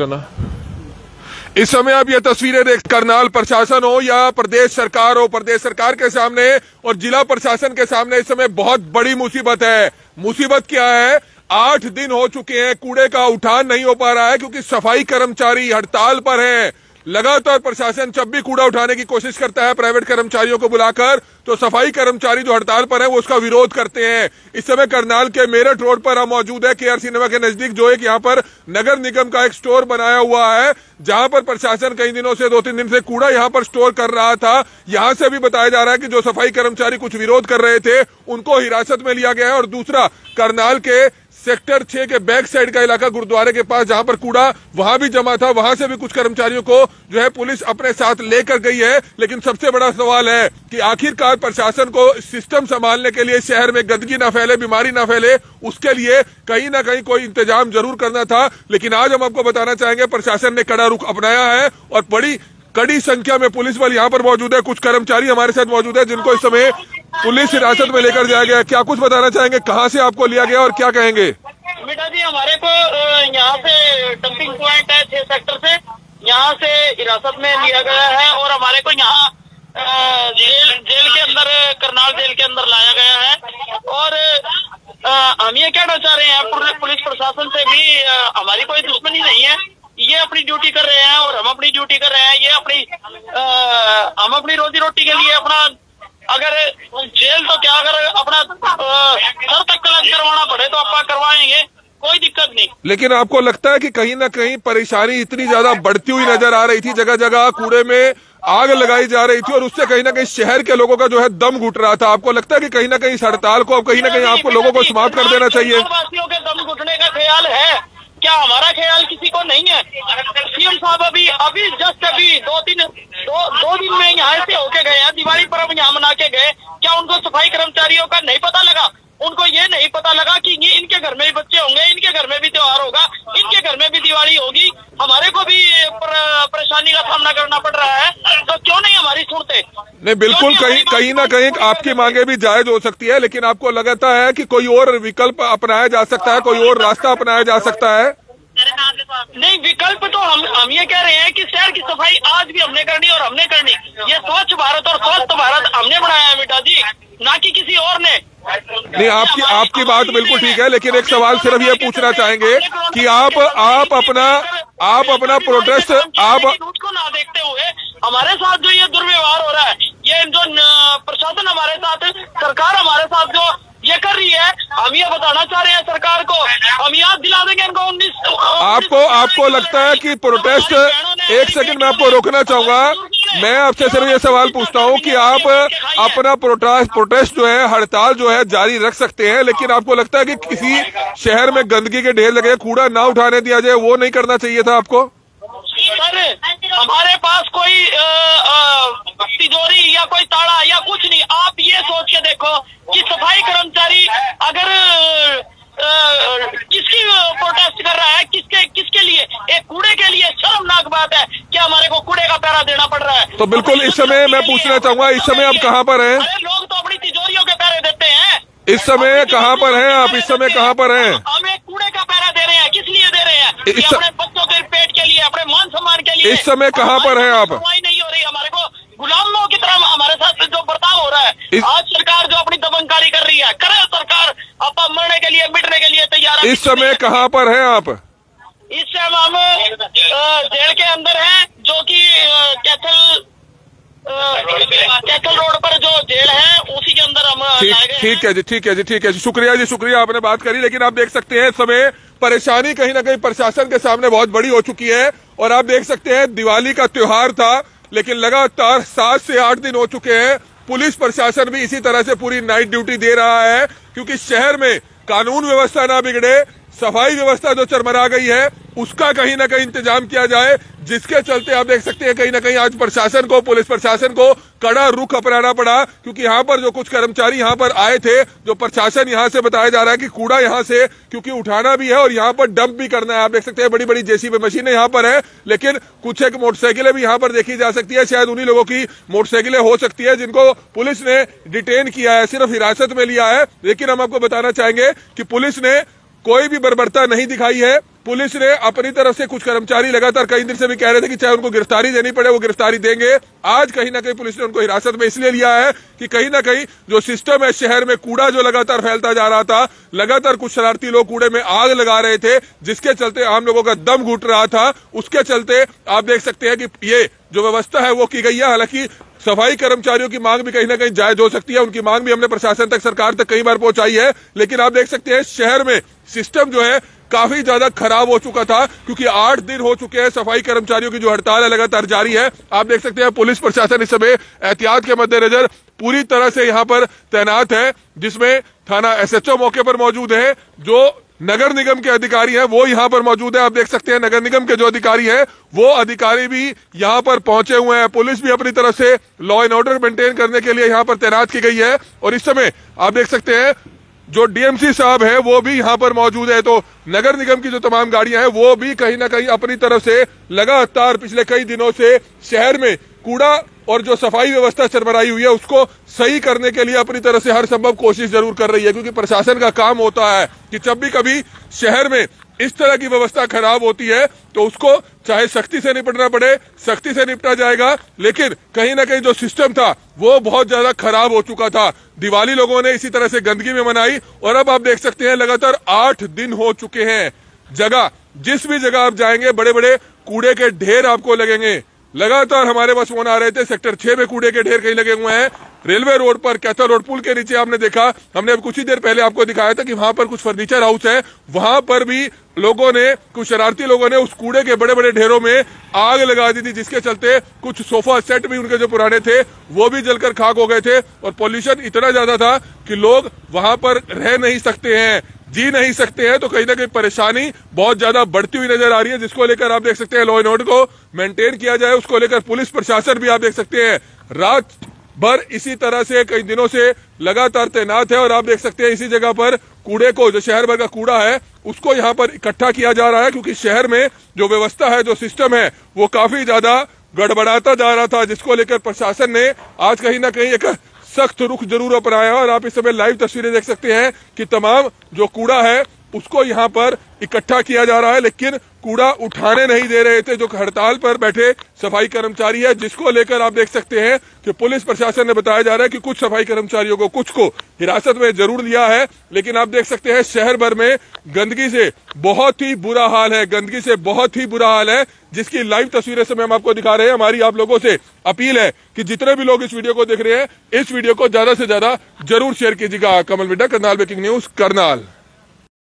करना। इस समय आप ये तस्वीरें देख करनाल प्रशासन हो या प्रदेश सरकार हो, प्रदेश सरकार के सामने और जिला प्रशासन के सामने इस समय बहुत बड़ी मुसीबत है। मुसीबत क्या है? आठ दिन हो चुके हैं, कूड़े का उठान नहीं हो पा रहा है क्योंकि सफ़ाई कर्मचारी हड़ताल पर हैं। लगातार प्रशासन जब भी कूड़ा उठाने की कोशिश करता है प्राइवेट कर्मचारियों को बुलाकर। तो सफ़ाई कर्मचारी जो हड़ताल पर है, वो उसका विरोध करते हैं। इस समय करनाल के मेरठ रोड पर हम मौजूद है के आर सिनेमा के नज़दीक, जो एक यहाँ पर नगर निगम का एक स्टोर बनाया हुआ है, जहाँ पर प्रशासन कई दिनों से, दो तीन दिन से कूड़ा यहाँ पर स्टोर कर रहा था। यहाँ से भी बताया जा रहा है कि जो सफ़ाई कर्मचारी कुछ विरोध कर रहे थे, उनको हिरासत में लिया गया है। और दूसरा, करनाल के सेक्टर छह के बैक साइड का इलाका गुरुद्वारे के पास, जहाँ पर कूड़ा वहाँ भी जमा था, वहाँ से भी कुछ कर्मचारियों को जो है पुलिस अपने साथ लेकर गई है। लेकिन सबसे बड़ा सवाल है कि आखिरकार प्रशासन को सिस्टम संभालने के लिए शहर में गंदगी ना फैले, बीमारी ना फैले, उसके लिए कहीं ना कहीं कोई इंतज़ाम ज़रूर करना था। लेकिन आज हम आपको बताना चाहेंगे, प्रशासन ने कड़ा रुख अपनाया है और बड़ी, कड़ी संख्या में पुलिस बल यहाँ पर मौजूद है। कुछ कर्मचारी हमारे साथ मौजूद है, जिनको इस समय पुलिस हिरासत में लेकर जाया गया। क्या कुछ बताना चाहेंगे? कहाँ से आपको लिया गया और क्या कहेंगे? बेटा जी हमारे को यहाँ से डंपिंग पॉइंट है छह सेक्टर से। यहाँ से हिरासत में लिया गया है और हमारे को यहाँ जेल जेल के अंदर करनाल जेल के अंदर लाया गया है। और हम ये कहना चाह रहे हैं पुलिस प्रशासन से भी हमारी कोई दुश्मनी नहीं है। ये अपनी ड्यूटी कर रहे हैं और हम अपनी ड्यूटी कर रहे हैं। ये अपनी आ, हम अपनी रोजी रोटी के लिए अपना अगर जेल तो क्या अगर अपना सर तक कलम करवाना पड़े तो आप करवाएँगे कोई दिक्कत नहीं। लेकिन आपको लगता है कि कहीं ना कहीं परेशानी इतनी ज़्यादा बढ़ती हुई नज़र आ रही थी जगह जगह कूड़े में आग लगाई जा रही थी और उससे कहीं ना कहीं शहर के लोगों का जो है दम घुट रहा था। आपको लगता है कि कहीं ना कहीं हड़ताल को कहीं ना कहीं आपको लोगों को समाप्त कर देना चाहिए? वासियों के दम घुटने का ख्याल है। क्या हमारा ख्याल किसी को नहीं है? सीएम साहब अभी अभी जस्ट अभी दो तीन दो दो दिन में यहाँ से होके गए हैं दिवाली पर्व यहाँ मना के गए। क्या उनको सफ़ाई कर्मचारियों का नहीं पता लगा? उनको ये नहीं पता लगा कि ये इनके घर में भी बच्चे होंगे इनके घर में भी त्योहार होगा इनके घर में भी दिवाली होगी। हमारे को भी परेशानी का सामना करना पड़ रहा है तो क्यों नहीं हमारी सुनते? नहीं बिल्कुल कहीं कहीं ना कहीं आपकी मांगे भी जायज़ हो सकती है लेकिन आपको लगता है कि कोई और विकल्प अपनाया जा सकता है कोई और रास्ता अपनाया जा सकता है। नहीं विकल्प तो हम हम ये कह रहे हैं कि शहर की सफ़ाई आज भी हमने करनी और हमने करनी। ये स्वच्छ भारत और स्वस्थ भारत हमने बनाया है बेटा जी ना कि किसी और ने। नहीं आपकी आपकी बात बिल्कुल ठीक है लेकिन एक सवाल सिर्फ़ ये पूछना चाहेंगे कि आप आप अपना आप अपना प्रोटेस्ट आप को ना देखते हुए हमारे साथ जो ये दुर्व्यवहार हो रहा है ये जो प्रशासन हमारे साथ सरकार हमारे साथ जो ये कर रही है। हम ये बताना चाह रहे हैं सरकार को। हम याद दिला देंगे इनको उन्नीस आपको आपको लगता है कि प्रोटेस्ट एक सेकंड में आपको रोकना चाहूँगा। मैं आपसे सिर्फ़ ये सवाल पूछता हूँ कि आप अपना प्रोटेस्ट प्रोटेस्ट जो है हड़ताल जो है जारी रख सकते हैं लेकिन आपको लगता है कि किसी शहर में गंदगी के ढेर लगे कूड़ा ना उठाने दिया जाए वो नहीं करना चाहिए था आपको? सर हमारे पास कोई तिजोरी या कोई ताड़ा या कुछ नहीं आप ये सोच के देखो कि सफ़ाई कर्मचारी अगर किसकी प्रोटेस्ट कर रहा है किसके किसके लिए? एक कूड़े के लिए शर्मनाक बात है कि हमारे को कूड़े का पैरा देना पड़ रहा है। तो बिल्कुल इस समय मैं पूछना चाहूँगा इस समय आप कहाँ पर हैं? लोग तो अपनी तिजोरियों के पैरे देते हैं। इस समय कहाँ पर हैं? आप इस समय कहाँ पर हैं? हम एक कूड़े का पैरा दे रहे हैं। किस लिए दे रहे हैं? अपने बच्चों के पेट के लिए अपने मान सम्मान के लिए। इस समय कहाँ पर हैं आप नहीं हो रही हमारे को गुलामों की तरह हमारे साथ जो बर्ताव हो रहा है आज सरकार जो अपनी दबंकारी कर रही है करे सरकार अब मरने के लिए मिटने के लिए तैयार इस समय कहाँ पर हैं आप? इस समय हम जेल के अंदर हैं जो कि कैथल कैथल रोड पर जो जेल है उसी के अंदर हम ठीक है जी ठीक है जी ठीक है जी। शुक्रिया जी शुक्रिया आपने बात करी लेकिन आप देख सकते हैं समय परेशानी कहीं ना कहीं प्रशासन के सामने बहुत बड़ी हो चुकी है और आप देख सकते हैं दिवाली का त्योहार था लेकिन लगातार सात से आठ दिन हो चुके हैं। पुलिस प्रशासन भी इसी तरह से पूरी नाइट ड्यूटी दे रहा है क्योंकि शहर में कानून व्यवस्था ना बिगड़े सफ़ाई व्यवस्था जो चरमरा गई है। उसका कहीं ना कहीं इंतज़ाम किया जाए, जिसके चलते आप देख सकते हैं कहीं ना कहीं आज प्रशासन को, पुलिस प्रशासन को कड़ा रुख अपनाना पड़ा, क्योंकि यहाँ पर जो कुछ कर्मचारी यहाँ पर आए थे, जो प्रशासन यहाँ से बताया जा रहा है कि कूड़ा यहाँ से, क्योंकि उठाना भी है और यहाँ पर डंप भी करना है। आप देख सकते हैं बड़ी बड़ी जेसीबी मशीनें यहाँ पर है, लेकिन कुछ एक मोटरसाइकिलें भी यहाँ पर देखी जा सकती है। शायद उन्हीं लोगों की मोटरसाइकिलें हो सकती है, जिनको पुलिस ने डिटेन किया है, सिर्फ़ हिरासत में लिया है। लेकिन हम आपको बताना चाहेंगे कि पुलिस ने कोई भी बर्बरता नहीं दिखाई है। पुलिस ने अपनी तरफ़ से कुछ कर्मचारी लगातार कई दिन से भी कह रहे थे कि चाहे उनको गिरफ्तारी देनी पड़े, वो गिरफ्तारी देंगे। आज कहीं ना कहीं पुलिस ने उनको हिरासत में इसलिए लिया है कि कहीं ना कहीं जो सिस्टम है शहर में कूड़ा जो लगातार फैलता जा रहा था, लगातार कुछ शरारती लोग कूड़े में आग लगा रहे थे, जिसके चलते आम लोगों का दम घुट रहा था। उसके चलते आप देख सकते हैं कि ये जो व्यवस्था है वो की गई है। हालाँकि सफ़ाई कर्मचारियों की मांग भी कहीं ना कहीं जायज़ हो सकती है। उनकी मांग भी हमने प्रशासन तक, सरकार तक कई बार पहुंचाई है। लेकिन आप देख सकते हैं, शहर में सिस्टम जो है काफ़ी ज़्यादा खराब हो चुका था, क्योंकि आठ दिन हो चुके हैं सफ़ाई कर्मचारियों की जो हड़ताल है, लगातार जारी है। आप देख सकते हैं, पुलिस प्रशासन इस समय एहतियात के मद्देनजर पूरी तरह से यहाँ पर तैनात है, जिसमें थाना एसएचओ मौके पर मौजूद है, जो नगर निगम के अधिकारी हैं, वो यहाँ पर मौजूद है। आप देख सकते हैं, नगर निगम के जो अधिकारी हैं, वो अधिकारी भी यहाँ पर पहुँचे हुए हैं। पुलिस भी अपनी तरफ़ से लॉ एंड ऑर्डर मेंटेन करने के लिए यहाँ पर तैनात की गई है, और इस समय आप देख सकते हैं जो डीएमसी साहब है, वो भी यहाँ पर मौजूद है। तो नगर निगम की जो तमाम गाड़ियाँ हैं, वो भी कहीं ना कहीं अपनी तरफ़ से लगातार पिछले कई दिनों से शहर में कूड़ा और जो सफ़ाई व्यवस्था सरबराई हुई है, उसको सही करने के लिए अपनी तरफ़ से हर संभव कोशिश ज़रूर कर रही है। क्योंकि प्रशासन का काम होता है कि जब भी कभी शहर में इस तरह की व्यवस्था खराब होती है तो उसको चाहे सख्ती से निपटना पड़े, सख्ती से निपटा जाएगा, लेकिन कहीं ना कहीं जो सिस्टम था, वो बहुत ज़्यादा खराब हो चुका था। दिवाली लोगों ने इसी तरह से गंदगी में मनाई, और अब आप देख सकते हैं, लगातार आठ दिन हो चुके हैं। जगह, जिस भी जगह आप जाएँगे बड़े बड़े कूड़े के ढेर आपको लगेंगे। लगातार हमारे पास फ़ोन आ रहे थे, सेक्टर छह में कूड़े के ढेर कहीं लगे हुए हैं। रेलवे रोड पर कैथल रोड, पुल के नीचे आपने देखा, हमने अब कुछ ही देर पहले आपको दिखाया था कि वहाँ पर कुछ फर्नीचर हाउस है। वहाँ पर भी लोगों ने, कुछ शरारती लोगों ने उस कूड़े के बड़े बड़े ढेरों में आग लगा दी थी, जिसके चलते कुछ सोफा सेट भी उनके जो पुराने थे, वो भी जलकर खाक हो गए थे। और पॉल्यूशन इतना ज़्यादा था कि लोग वहाँ पर रह नहीं सकते हैं, जी नहीं सकते हैं तो कहीं ना कहीं परेशानी बहुत ज़्यादा बढ़ती हुई नज़र आ रही है, जिसको लेकर आप देख सकते हैं लॉ एंड ऑर्डर को मेंटेन किया जाए, उसको लेकर पुलिस, प्रशासन भी आप देख सकते हैं। रात भर इसी तरह से कई दिनों से लगातार तैनात है और आप देख सकते हैं इसी जगह पर कूड़े को, जो शहर भर का कूड़ा है, उसको यहाँ पर इकट्ठा किया जा रहा है, क्योंकि शहर में जो व्यवस्था है, जो सिस्टम है, वो काफ़ी ज़्यादा गड़बड़ाता जा रहा था, जिसको लेकर प्रशासन ने आज कहीं ना कहीं एक सख्त रुख ज़रूर अपनाया और आप इस समय लाइव तस्वीरें देख सकते हैं कि तमाम जो कूड़ा है, उसको यहाँ पर इकट्ठा किया जा रहा है, लेकिन कूड़ा उठाने नहीं दे रहे थे, जो हड़ताल पर बैठे सफ़ाई कर्मचारी है, जिसको लेकर आप देख सकते हैं कि पुलिस प्रशासन ने बताया जा रहा है कि कुछ सफ़ाई कर्मचारियों को कुछ को हिरासत में ज़रूर लिया है, लेकिन आप देख सकते हैं शहर भर में गंदगी से बहुत ही बुरा हाल है, गंदगी से बहुत ही बुरा हाल है, जिसकी लाइव तस्वीरें समय हम आपको दिखा रहे हैं। हमारी आप लोगों से अपील है कि जितने भी लोग इस वीडियो को देख रहे हैं, इस वीडियो को ज़्यादा से ज़्यादा ज़रूर शेयर कीजिएगा। Kamal Midda Karnal breaking news, Karnal.